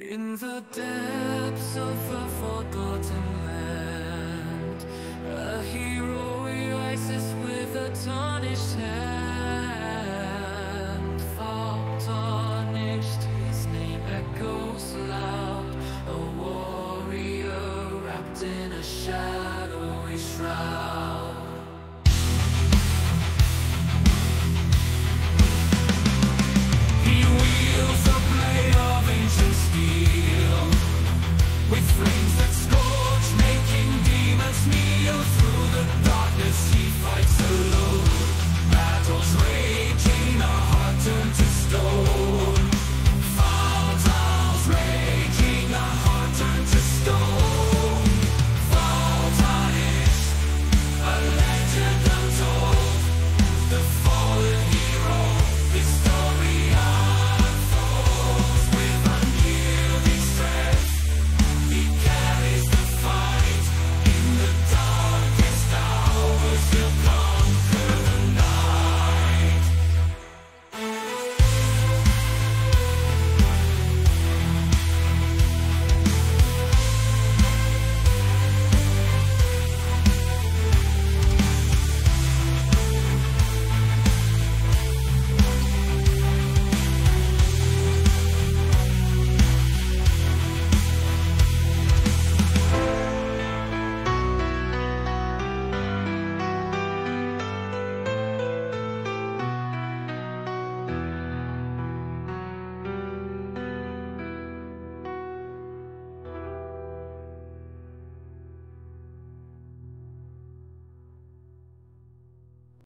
In the depths of a forgotten land, a hero rises with a tarnished hand,